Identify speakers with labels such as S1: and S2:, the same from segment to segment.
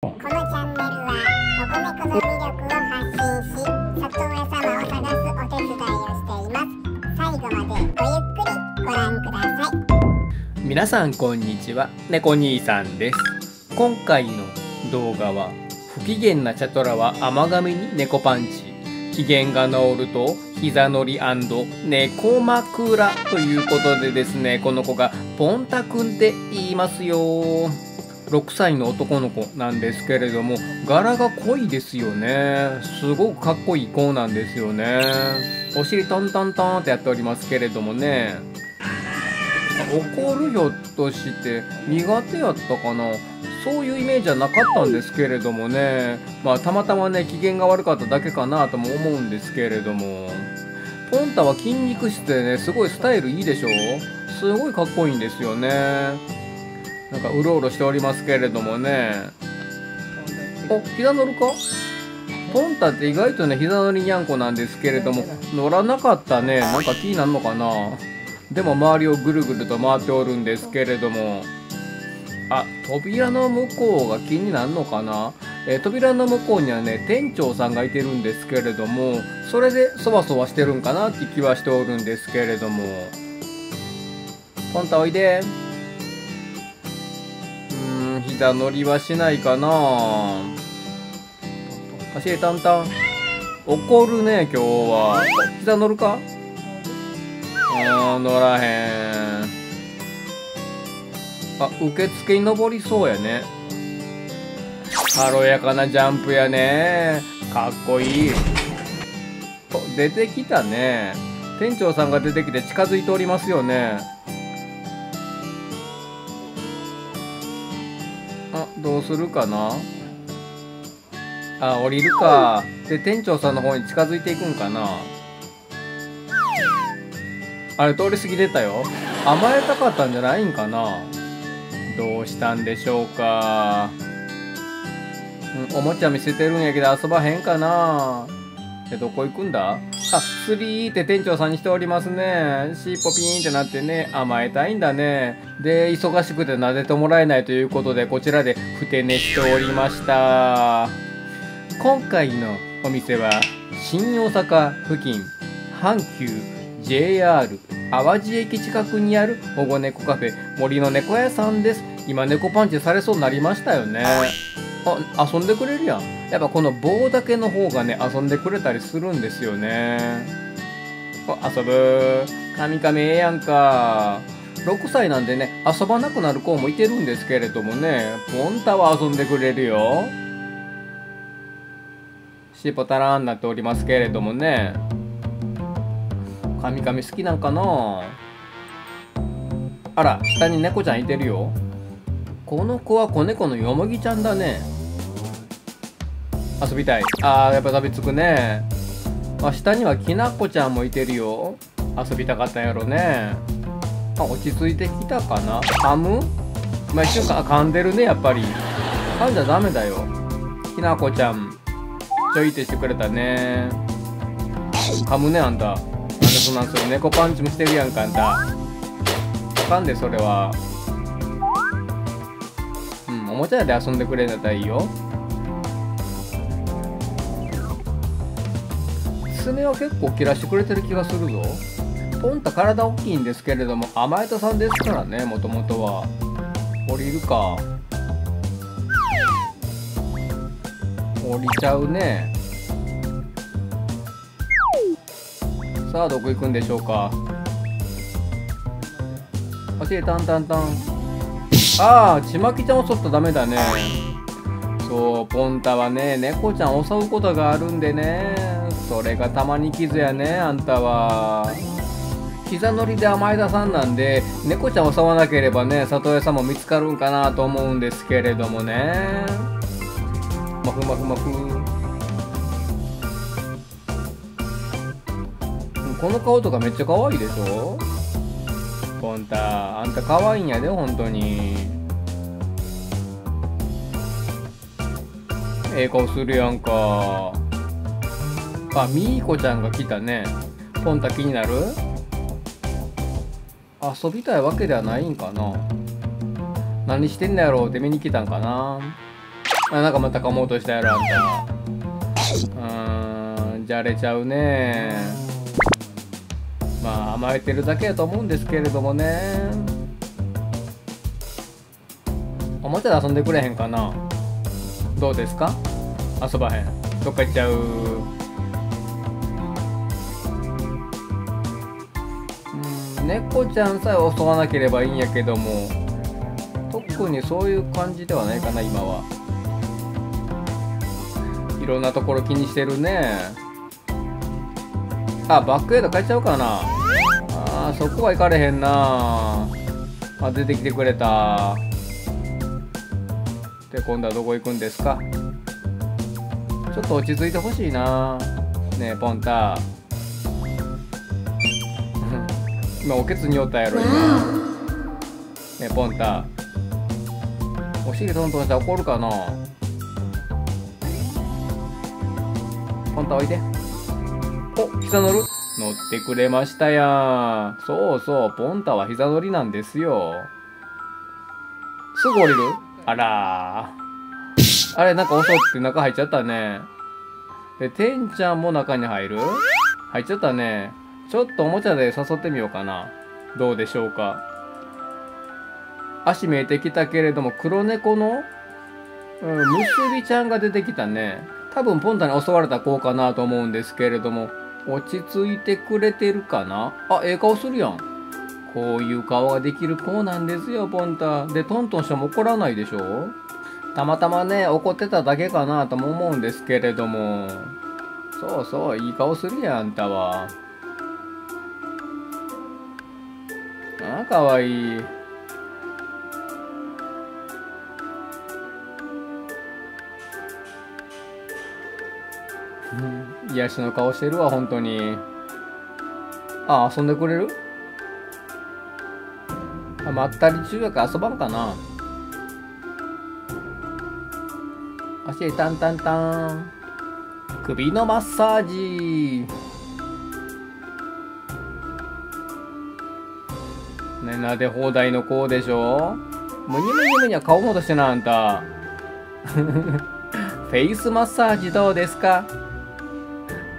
S1: このチャンネルは。保護猫の魅力を発信し里親様を探すお手伝いをしています。最後までごゆっくりご覧ください。
S2: 皆さんこんにちは猫兄さんです今回の動画は不機嫌なチャトラは甘噛みに猫パンチ。機嫌が治ると膝乗り猫枕ということでですねこの子がポンタくんって言いますよ。6歳の男の子なんですけれども柄が濃いですよね。すごくかっこいい子なんですよね。お尻トントントンってやっておりますけれどもね。怒るひょっとして苦手やったかな。そういうイメージはなかったんですけれどもね。まあたまたまね機嫌が悪かっただけかなとも思うんですけれども。ポンタは筋肉質でねすごいスタイルいいでしょ。すごいかっこいいんですよね。なんかうろうろしておりますけれどもね。お膝乗るか？ポンタって意外とね膝乗りにゃんこなんですけれども乗らなかったね。なんか気になるのかな？でも周りをぐるぐると回っておるんですけれども。あ扉の向こうが気になるのかな、え、扉の向こうにはね店長さんがいてるんですけれどもそれでそわそわしてるんかなって気はしておるんですけれども。ポンタおいで。ーん膝乗りはしないかな。走れタンタン。怒るね今日は。膝乗るか？あー乗らへん。あ受付に登りそうやね。軽やかなジャンプやね。かっこいい。出てきたね。店長さんが出てきて近づいておりますよね。どうするかな？あ降りるか。で店長さんの方に近づいていくんかな？あれ通り過ぎてたよ。甘えたかったんじゃないんかな？どうしたんでしょうか、おもちゃ見せてるんやけど遊ばへんかな？でどこ行くんだ？あスリーって店長さんにしておりますね。シーポピーンってなってね甘えたいんだね。で忙しくて撫でてもらえないということでこちらでふて寝しておりました。今回のお店は新大阪付近阪急 JR 淡路駅近くにある保護猫カフェ森の猫屋さんです。今猫パンチされそうになりましたよね。遊んでくれるやん。やっぱこの棒だけの方がね遊んでくれたりするんですよね。遊ぶ。カミカミええやんか。6歳なんでね遊ばなくなる子もいてるんですけれどもねポンタは遊んでくれるよ。しぽたらんなっておりますけれどもね。カミカミ好きなんかな。あら下に猫ちゃんいてるよ。この子は子猫のよもぎちゃんだね。遊びたい。あーやっぱ食べつくね。あ下にはきなこちゃんもいてるよ。遊びたかったんやろね。あ落ち着いてきたかな。噛む？まあ一瞬か噛んでるねやっぱり。噛んじゃダメだよ。きなこちゃんちょいってしてくれたね。噛むねあんた。なんでそんなんする猫パンチもしてるやんかあんた。あかんでそれは。うんおもちゃ屋で遊んでくれんだったらいいよ。爪は結構切らしてくれてる気がするぞ。ポンタ体大きいんですけれども甘えたさんですからねもともとは。降りるか。降りちゃうね。さあどこ行くんでしょうか。走れタンタンタンああちまきちゃん襲ったらダメだね。そうポンタはね猫ちゃん襲うことがあるんでね。それがたまに傷やねあんたは。膝乗りで甘え田さんなんで猫ちゃんを襲わなければね里親さんも見つかるんかなと思うんですけれどもね。まふまふまふこの顔とかめっちゃ可愛いでしょ？ポンタ。あんた可愛いんやで本当に。ええ顔するやんか。あみーこちゃんが来たね。ポンタ気になる？遊びたいわけではないんかな。何してんのやろうって見に来たんかな。あなんかまた噛もうとしたやろあんた。うーんじゃれちゃうね。まあ甘えてるだけやと思うんですけれどもね。おもちゃで遊んでくれへんかな。どうですか？遊ばへん。どっか行っちゃう。猫ちゃんさえ襲わなければいいんやけども特にそういう感じではないかな今は。いろんなところ気にしてるね。あバックエイド変えちゃうかな。あーそこは行かれへんな。あ出てきてくれた。で今度はどこ行くんですか？ちょっと落ち着いてほしいな。ねえポンタ。今おけつにおったやろ今。ねポンタ。お尻トントンしたら怒るかな。ポンタおいでお膝乗る？乗ってくれましたやそうそうポンタは膝乗りなんですよ。すぐ降りる？あらあれなんか襲って中入っちゃったね。でてんちゃんも中に入る？入っちゃったね。ちょっとおもちゃで誘ってみようかな。どうでしょうか。足見えてきたけれども黒猫の、うん、むすびちゃんが出てきたね。多分ポンタに襲われた子かなと思うんですけれども落ち着いてくれてるかな。あええ顔するやん。こういう顔ができる子なんですよポンタ。でトントンしても怒らないでしょ。たまたまね怒ってただけかなとも思うんですけれども。そうそういい顔するやんあんたは。かわい。いうん。癒しの顔してるわ本当に。あ遊んでくれる？あまったり中学遊ばんかな。足タンタンタン。首のマッサージ。ねなで放題の子でしょ？むにむにむには顔戻してなあんた。フェイスマッサージどうですか？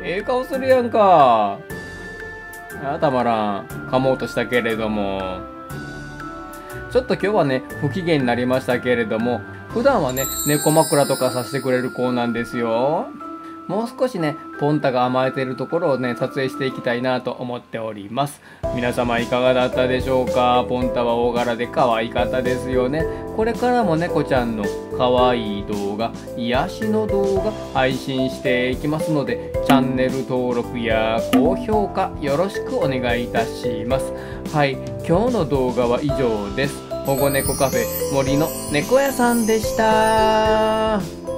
S2: ええ顔するやんか。あたまらん噛もうとしたけれども。ちょっと今日はね不機嫌になりましたけれども普段はね猫枕とかさせてくれる子なんですよ。もう少しねポンタが甘えてるところをね撮影していきたいなと思っております。皆様いかがだったでしょうか？ポンタは大柄で可愛かったですよね。これからも猫ちゃんの可愛い動画癒しの動画配信していきますのでチャンネル登録や高評価よろしくお願いいたします。はい今日の動画は以上です。保護猫カフェ森の猫屋さんでした。